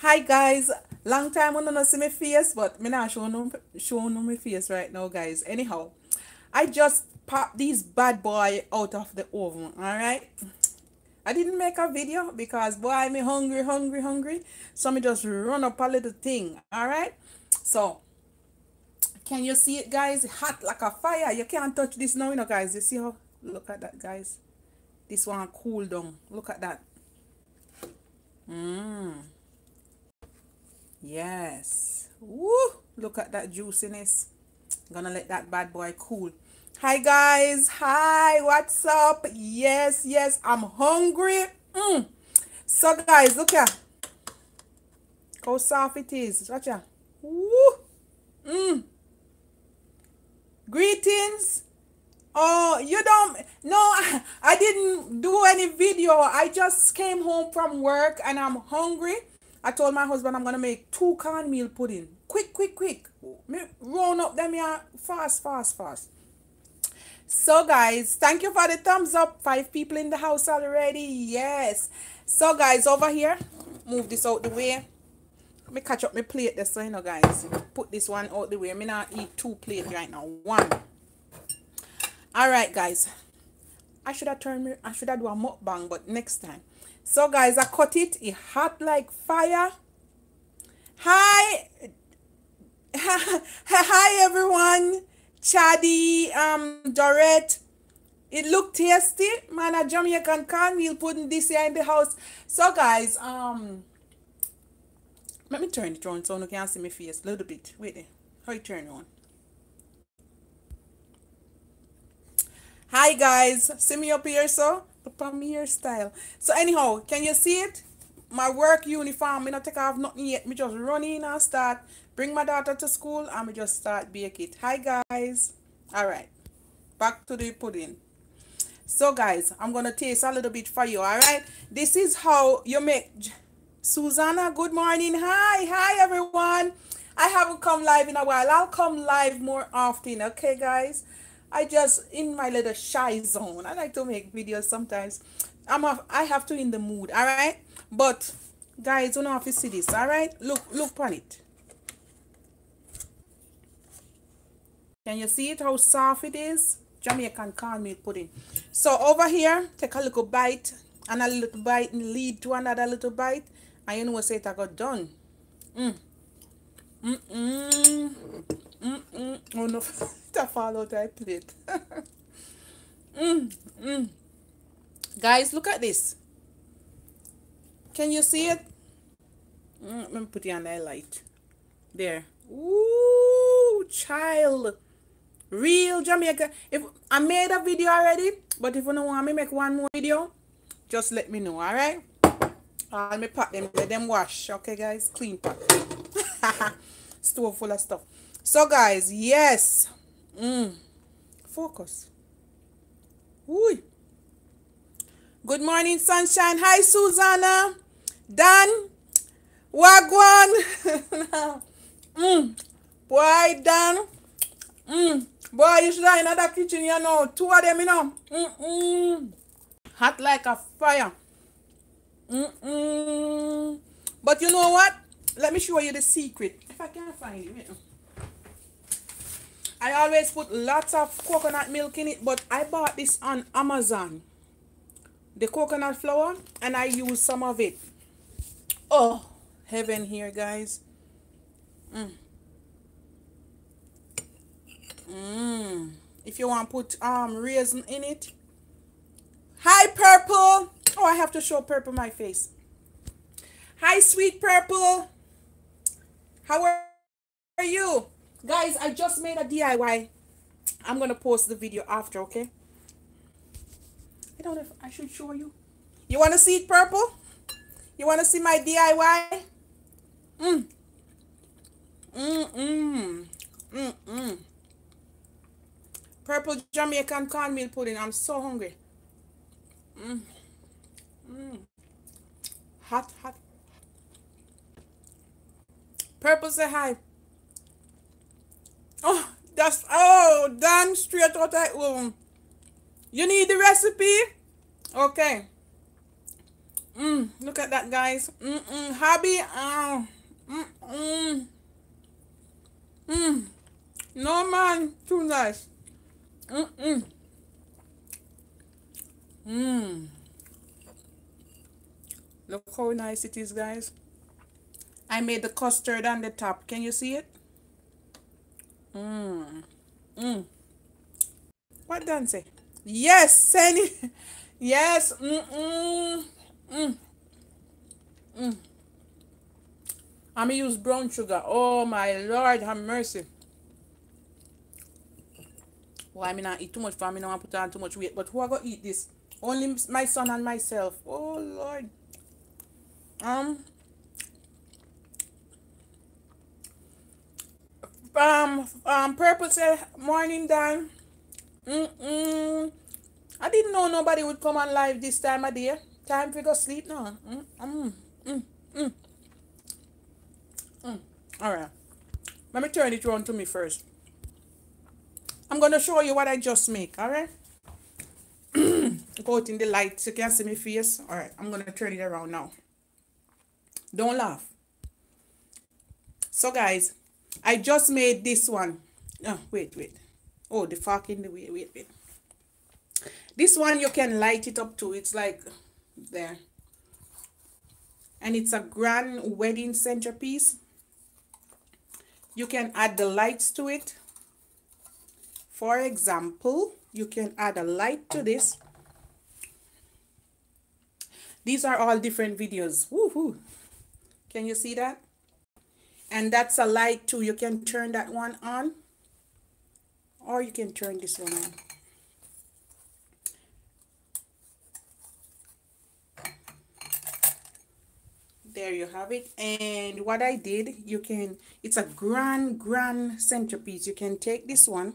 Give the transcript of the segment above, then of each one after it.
Hi guys, long time I don't see my face, but me not show no show no my face right now, guys. Anyhow, I just popped these bad boy out of the oven. All right. I didn't make a video because boy, me hungry, hungry, hungry. So me just run up a little thing. All right. So can you see it, guys? Hot like a fire. You can't touch this now, you know, guys. You see how? Look at that, guys. This one cool down. Look at that. Mmm. Yes. Woo! Look at that juiciness. Gonna let that bad boy cool. Hi guys. Hi. What's up? Yes, yes. I'm hungry. Mm. So guys, look here. How soft it is. Watch out. Woo! Mm. Greetings. Oh, you don't. No, I didn't do any video. I just came home from work and I'm hungry. I told my husband I'm gonna make two cornmeal pudding. Quick, quick, quick. Me roll up them here fast, fast, fast. So guys, thank you for the thumbs up. Five people in the house already. Yes. So guys, over here, move this out the way. Let me catch up my plate there so you know guys. Put this one out the way. Me not eat two plates right now. One. Alright guys. I should have turned me I should have do a mukbang, but next time. So guys, I cut it. It hot like fire. Hi. Hi everyone. Chaddy, um, Dorette. It looked tasty. Man, a Jamaican cornmeal pudding this year in the house. So guys, um, let me turn it on so you can see my face a little bit. Wait there. How you turn on? Hi guys. See me up here so? From me hairstyle. So anyhow, can you see it? My work uniform, me not take off nothing yet. Me just run in and start. Bring my daughter to school and me just start bake it. Hi guys. Alright. Back to the pudding. So guys, I'm gonna taste a little bit for you, alright? This is how you make Susanna, good morning. Hi, hi everyone. I haven't come live in a while. I'll come live more often, okay guys? I just in my little shy zone. I like to make videos sometimes. I'm off, I have to in the mood, all right? But guys, don't have to see this, all right? Look, look on it. Can you see it how soft it is? Jamaican cornmeal pudding. So over here, take a little bite and a little bite and lead to another little bite. And you know what say it I got done. Mm. Mm-mm. Mm-mm. Oh no, that fall out plate. mm, mm. Guys, look at this. Can you see it? Mm, let me put it on that light. There. Ooh, child. Real Jamaica. If I made a video already, but if you don't want me make one more video, just let me know, alright? I'll me pack them, let them wash. Okay, guys? Clean pack. Stove full of stuff. So, guys, yes. Mm. Focus. Ooh. Good morning, sunshine. Hi, Susanna. Dan. Wagwan. mm. Boy, Dan. Mm. Boy, you should have that kitchen, you know. Two of them, you know. Mm -mm. Hot like a fire. Mm -mm. But you know what? Let me show you the secret. If I can find it. I always put lots of coconut milk in it, but I bought this on Amazon. The coconut flour, and I use some of it. Oh, heaven here, guys. Mm. Mm. If you want to put um raisin in it. Hi, Purple. Oh, I have to show Purple my face. Hi, Sweet Purple. How are you? Guys, I just made a DIY. I'm going to post the video after, okay? I don't know if I should show you. You want to see it purple? You want to see my DIY? Mm. Mmm. Mmm, mmm. Mmm, mmm. Purple Jamaican cornmeal pudding. I'm so hungry. Mmm. Mmm. Hot, hot. Purple say hi. Oh, that's, oh, done straight out of home. You need the recipe? Okay. Mm, look at that, guys. Mm mm. Hobby. Uh, mm mm. Mm. No man, too nice. Mm mm. Mmm. Look how nice it is, guys. I made the custard on the top. Can you see it? Mmm. Mmm. What say? Yes, send it. Yes. Mm mm. Mm. Mm. I'm gonna use brown sugar. Oh my lord, have mercy. Why I not eat too much for me not put on too much weight. But who I gonna eat this? Only my son and myself. Oh Lord. Um. Um. Um. Purple say morning, Dan. Mm mm. I didn't know nobody would come on live this time of day. Time to go sleep now. Mm mm mm mm. mm. All right. Let me turn it around to me first. I'm gonna show you what I just make. All right. Go out in the light so you can see my face. All right. I'm gonna turn it around now. Don't laugh. So guys, I just made this one. Oh, wait, wait. Oh, the fork in the way. Wait, wait. This one you can light it up too. It's like there. And it's a grand wedding centerpiece. You can add the lights to it. For example, you can add a light to this. These are all different videos. Woohoo! Can you see that? And that's a light too. You can turn that one on. Or you can turn this one on. There you have it. And what I did, you can, it's a grand, grand centerpiece. You can take this one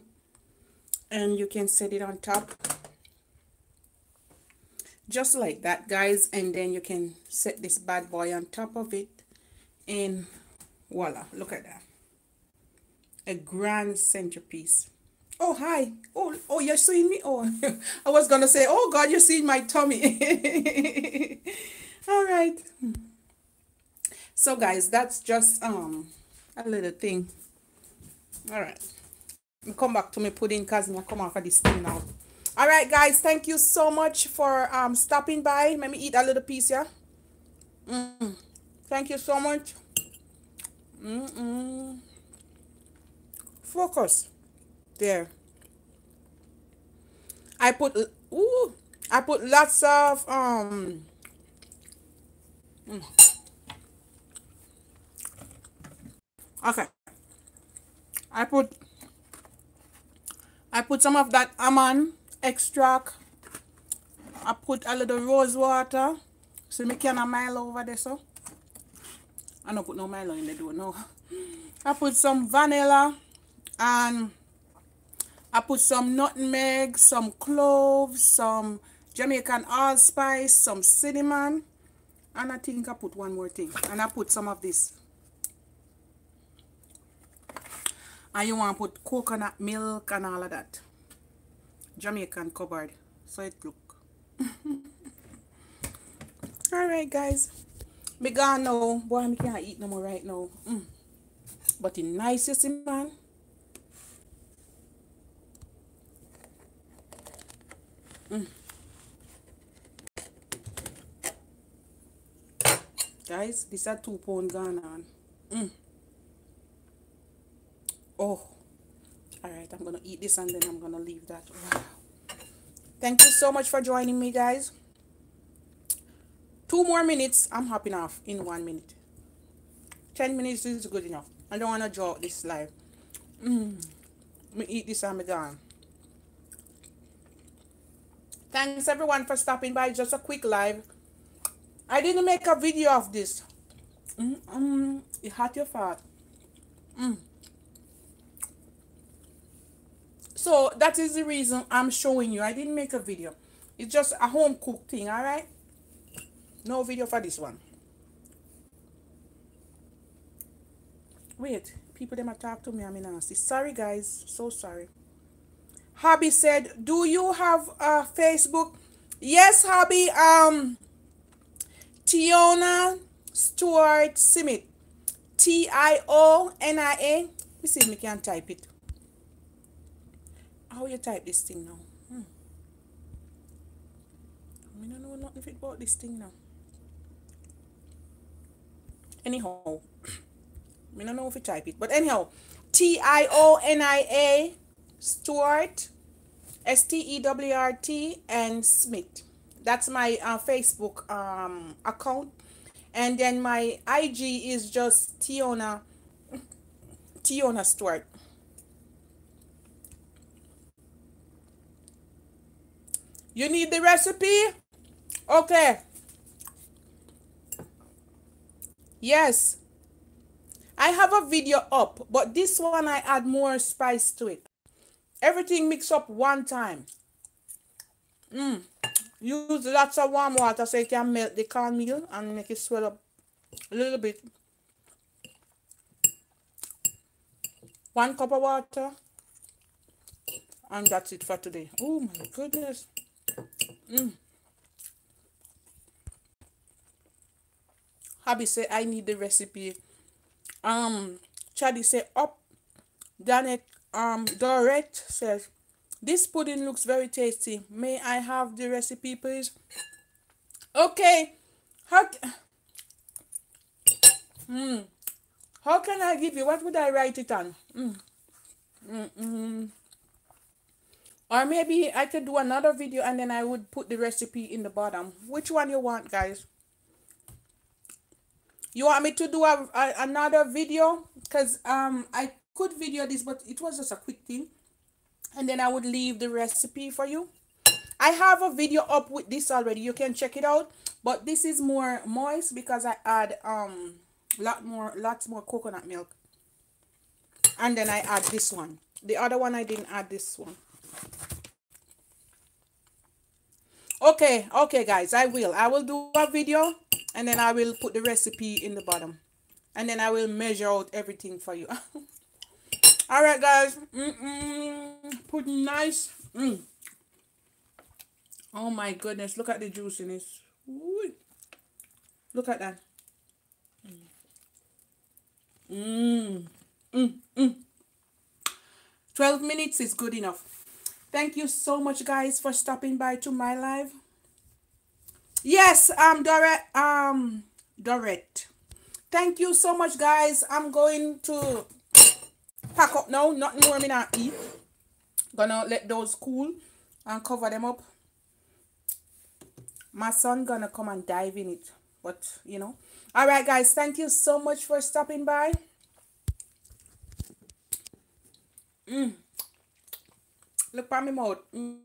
and you can set it on top just like that guys and then you can set this bad boy on top of it and voila look at that. A grand centerpiece. Oh hi. Oh oh you're seeing me? Oh i was gonna say oh god you're seeing my tummy. All right. So guys that's just um a little thing. All right. Come back to me pudding because I come off of this thing now. All right guys thank you so much for um stopping by. Let me eat a little piece yeah? Mm. thank you so much mm -mm. focus there I put ooh I put lots of um mm. okay I put I put some of that almond extract. I put a little rose water. See me can a mile over there so. I don't put no Milo in the door, no. I put some vanilla and I put some nutmeg, some cloves, some Jamaican allspice, some cinnamon, and I think I put one more thing. And I put some of this. And you want to put coconut milk and all of that. Jamaican cupboard. So it look. Alright guys. Me gone now. Boy, I can't eat no more right now. Mm. But the nicest man. Mm. Guys, this are two pound gone on. Mm. Oh. Alright, I'm going to eat this and then I'm going to leave that. Wow. Thank you so much for joining me, guys. Two more minutes. I'm hopping off in one minute. Ten minutes is good enough. I don't want to draw this live. Mm. Me eat this and I'm gone. Thanks everyone for stopping by. Just a quick live. I didn't make a video of this. Mm, mm, it had your fat. Mm. So that is the reason I'm showing you. I didn't make a video. It's just a home cooked thing, alright? No video for this one. Wait, people them talk to me, I'm nasty. Sorry guys, so sorry. Hobby said, do you have a Facebook? Yes, Hobby. Um, Tionia Stewart Smith. T I O N I A. Let me see if we can type it. How you type this thing now? Hmm. I don't know nothing about this thing now. Anyhow, I don't know if you type it, but anyhow, T I O N I A Stewart S T E W R T and Smith. That's my uh, Facebook um, account. And then my IG is just Tionia Tionia Stewart. You need the recipe? Okay. Yes. I have a video up, but this one I add more spice to it. Everything mix up one time. Mm. Use lots of warm water so it can melt the cornmeal and make it swell up a little bit. One cup of water. And that's it for today. Oh my goodness. Mm. Hubby say I need the recipe. Um, Chaddy say up. Danek um Dorette says this pudding looks very tasty. May I have the recipe, please? Okay. How? Hmm. How can I give you? What would I write it on? Mm. Mm -mm. Or maybe I could do another video and then I would put the recipe in the bottom. Which one you want, guys? You want me to do a, a another video? Because um I could video this, but it was just a quick thing. And then I would leave the recipe for you. I have a video up with this already. You can check it out. But this is more moist because I add um lot more lots more coconut milk. And then I add this one. The other one I didn't add this one. Okay, okay guys, I will. I will do a video and then I will put the recipe in the bottom. And then I will measure out everything for you. Alright guys. Mm -mm. Put nice. Mm. Oh my goodness. Look at the juiciness. Ooh. Look at that. Mmm. Mm, mm. 12 minutes is good enough. Thank you so much, guys, for stopping by to my live. Yes, um, Dorette, um, Dorette. Thank you so much, guys. I'm going to pack up now. Nothing more me not eat. Gonna let those cool and cover them up. My son gonna come and dive in it. But, you know. Alright, guys. Thank you so much for stopping by. Mm. Look at my mouth. Mm.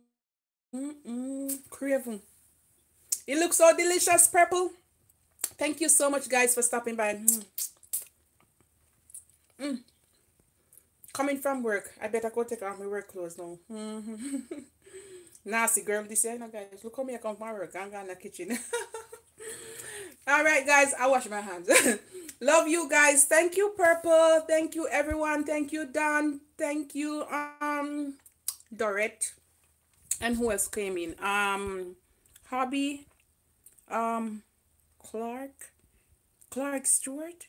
Mm -mm. Craving. It looks so delicious, purple. Thank you so much, guys, for stopping by. Mm. Mm. Coming from work. I better go take off my work clothes now. Mm -hmm. Nasty girl, this year, know, guys. Look how me I come from work. I'm going in the kitchen. All right, guys. I wash my hands. Love you guys. Thank you, Purple. Thank you, everyone. Thank you, Don. Thank you, um, Dorette. And who else came in? Um, Hobby. Um, Clark. Clark Stewart.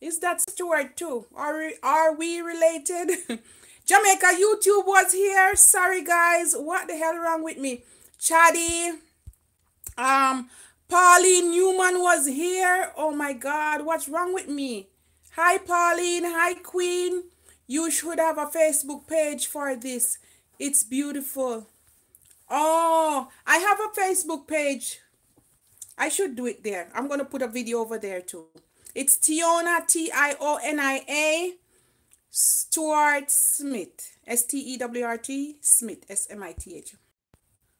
Is that Stewart too? Are we, are we related? Jamaica YouTube was here. Sorry guys. What the hell wrong with me? Chaddy. Um, Pauline Newman was here. Oh my God, what's wrong with me? Hi, Pauline. Hi, Queen. You should have a Facebook page for this. It's beautiful. Oh, I have a Facebook page. I should do it there. I'm going to put a video over there too. It's Tionia, T-I-O-N-I-A, Stewart Smith, S-T-E-W-R-T, Smith, S-M-I-T-H.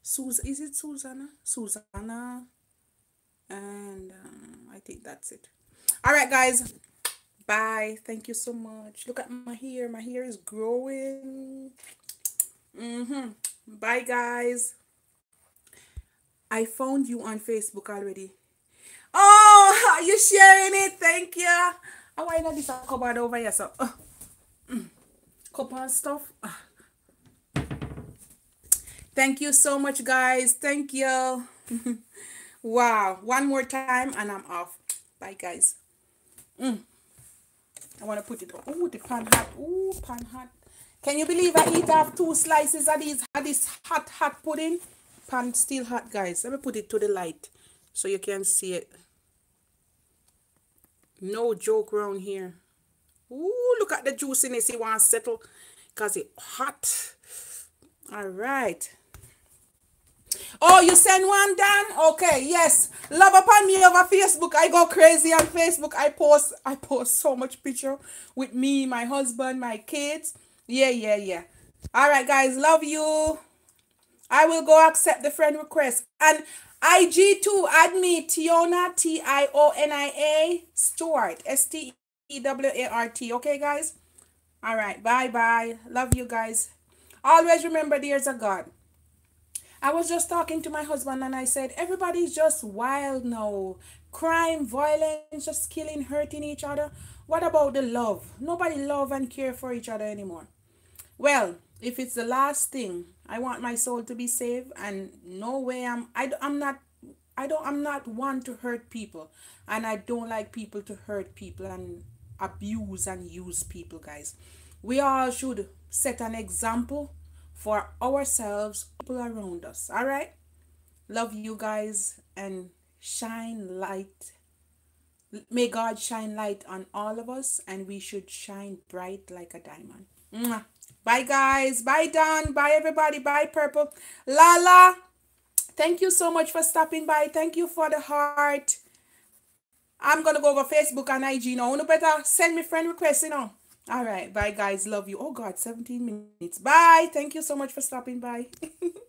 Susan, is it Susanna? Susanna. And um, I think that's it. All right guys. Bye. Thank you so much. Look at my hair. My hair is growing. Mm-hmm. Bye guys I found you on Facebook already oh are you sharing it thank you oh why not this cupboard over here so uh, mm, cup and stuff uh. thank you so much guys thank you Wow. One more time and I'm off. Bye, guys. Mm. I want to put it on. Oh, the pan hot. Oh, pan hot. Can you believe I eat off two slices of these of this hot, hot pudding? Pan still hot, guys. Let me put it to the light so you can see it. No joke around here. Ooh, look at the juiciness. It wants settle because it hot. All right. Oh, you send one, Dan? Okay, yes. Love upon me over Facebook. I go crazy on Facebook. I post I post so much picture with me, my husband, my kids. Yeah, yeah, yeah. All right, guys. Love you. I will go accept the friend request. And IG2, add me, Tionia, T-I-O-N-I-A, Stewart, S-T-E-W-A-R-T. Okay, guys? All right. Bye-bye. Love you guys. Always remember there's a God. I was just talking to my husband and I said, everybody's just wild now. Crime, violence, just killing, hurting each other. What about the love? Nobody love and care for each other anymore. Well, if it's the last thing, I want my soul to be saved and no way I'm I, I'm not I don't I'm not one to hurt people and I don't like people to hurt people and abuse and use people guys. We all should set an example for ourselves, people around us. All right? Love you guys and shine light. May God shine light on all of us and we should shine bright like a diamond. Mwah. Bye, guys. Bye, Don. Bye, everybody. Bye, Purple. Lala, thank you so much for stopping by. Thank you for the heart. I'm going to go over Facebook and IG now. You better send me friend requests, you know. All right. Bye, guys. Love you. Oh, God. 17 minutes. Bye. Thank you so much for stopping by.